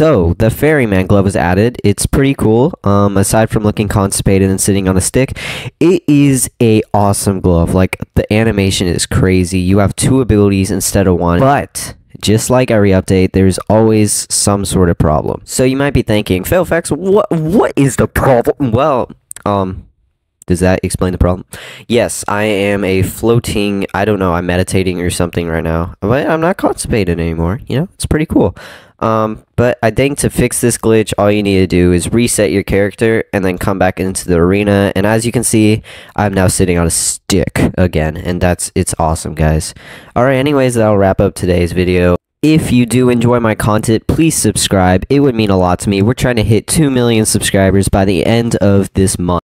So, the Ferryman glove was added. It's pretty cool. Um, aside from looking constipated and sitting on a stick, it is a awesome glove. Like, the animation is crazy. You have two abilities instead of one. But just like every update, there's always some sort of problem. So you might be thinking, Failfacts, what what is the problem? Well, um, does that explain the problem? Yes, I am a floating, I don't know, I'm meditating or something right now. But I'm not constipated anymore, you know? It's pretty cool. Um, but I think to fix this glitch, all you need to do is reset your character and then come back into the arena. And as you can see, I'm now sitting on a stick again. And that's, it's awesome, guys. Alright, anyways, that'll wrap up today's video. If you do enjoy my content, please subscribe. It would mean a lot to me. We're trying to hit 2 million subscribers by the end of this month.